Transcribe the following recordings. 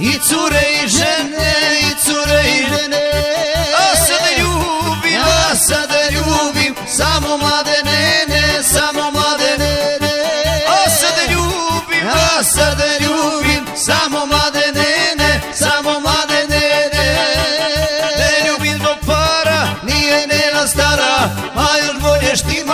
i žene i cure i žene. A sad ljubim, a sad ljubim Samo mlade nene, samo mlade nene. A sad ljubim, a sad ljubim Samo mlade nene, samo mlade nene. Ne ljubim zbog para, nije nena stara A još bolje štima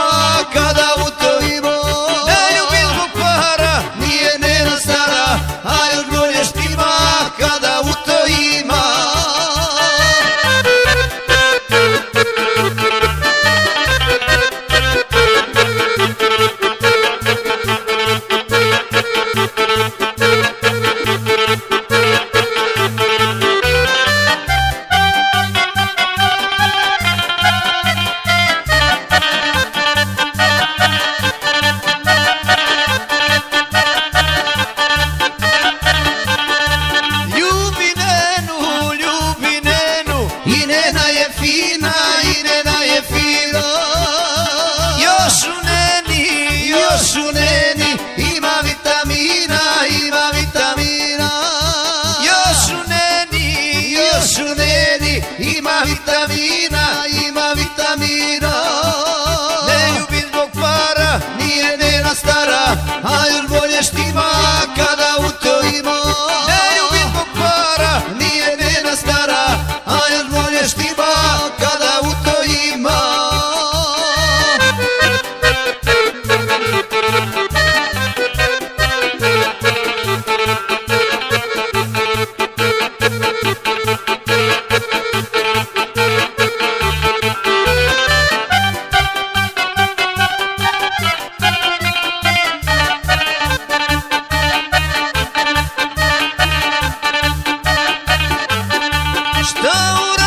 vitamina, ima vitamina. estão